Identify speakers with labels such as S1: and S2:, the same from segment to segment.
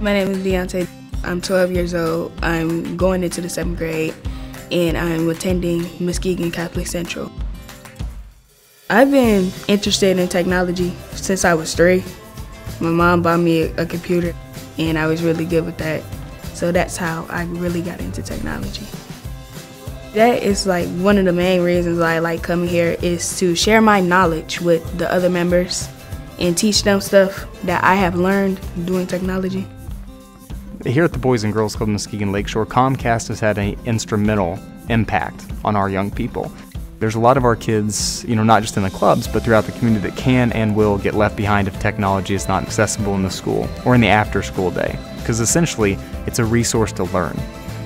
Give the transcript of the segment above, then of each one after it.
S1: My name is Deontay. I'm 12 years old. I'm going into the seventh grade, and I'm attending Muskegon Catholic Central. I've been interested in technology since I was three. My mom bought me a, a computer, and I was really good with that. So that's how I really got into technology. That is like one of the main reasons I like coming here is to share my knowledge with the other members and teach them stuff that I have learned doing technology.
S2: Here at the Boys and Girls Club Muskegon Lakeshore, Comcast has had an instrumental impact on our young people. There's a lot of our kids, you know, not just in the clubs, but throughout the community that can and will get left behind if technology is not accessible in the school or in the after school day. Because essentially, it's a resource to learn.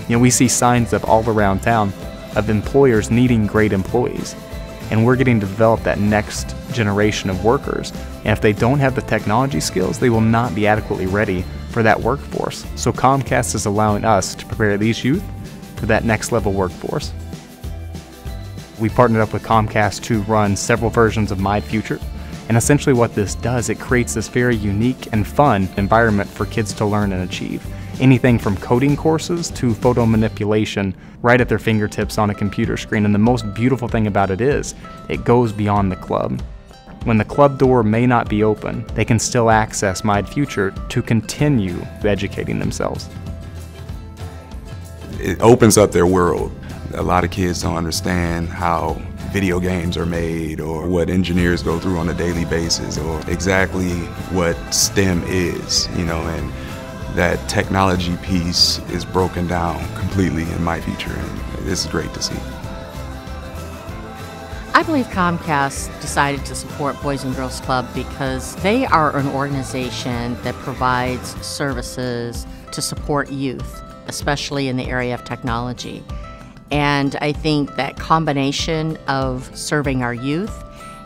S2: You know, we see signs of all around town of employers needing great employees. And we're getting to develop that next generation of workers. And if they don't have the technology skills, they will not be adequately ready for that workforce. So Comcast is allowing us to prepare these youth for that next level workforce. We partnered up with Comcast to run several versions of My Future. And essentially, what this does, it creates this very unique and fun environment for kids to learn and achieve. Anything from coding courses to photo manipulation right at their fingertips on a computer screen. And the most beautiful thing about it is, it goes beyond the club. When the club door may not be open, they can still access My Future to continue educating themselves.
S3: It opens up their world. A lot of kids don't understand how video games are made or what engineers go through on a daily basis or exactly what STEM is, you know, and that technology piece is broken down completely in my future and this is great to see.
S4: I believe Comcast decided to support Boys and Girls Club because they are an organization that provides services to support youth, especially in the area of technology. And I think that combination of serving our youth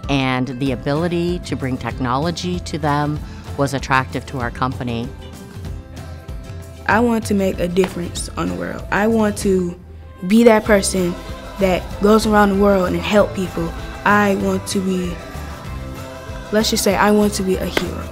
S4: and the ability to bring technology to them was attractive to our company.
S1: I want to make a difference on the world. I want to be that person that goes around the world and help people. I want to be, let's just say, I want to be a hero.